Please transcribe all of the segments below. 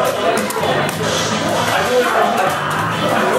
Thank you.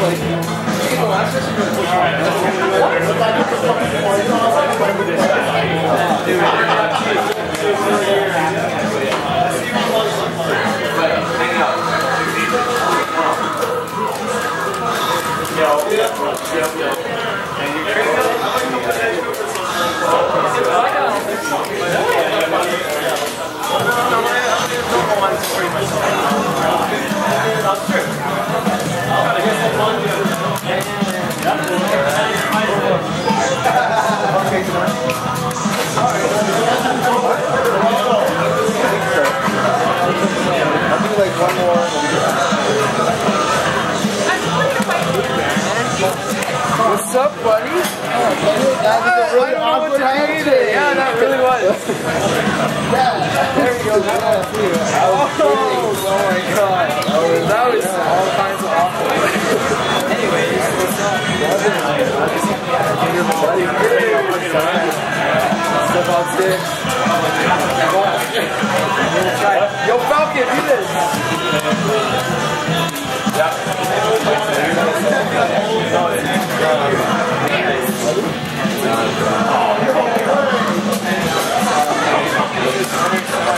What's That was a really awkward handshake. Yeah, that really was. yeah, There we go. Oh, oh my god. That was all kinds of awful. Anyways. Yo, Falken, do this.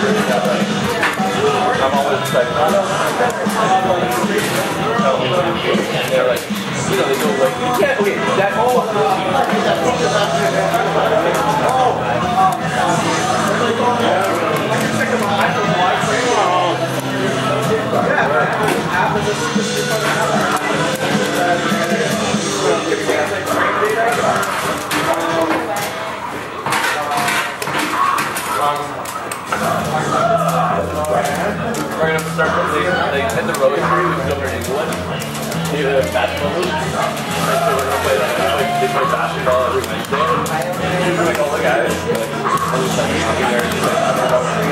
I'm always like, they're like, you know, they go like, you can't, okay, that whole, they, they hit the road tree, we go over to England, like a basketball. Like, so we're gonna play like, they play basketball every Wednesday. And like all the guys, like, I.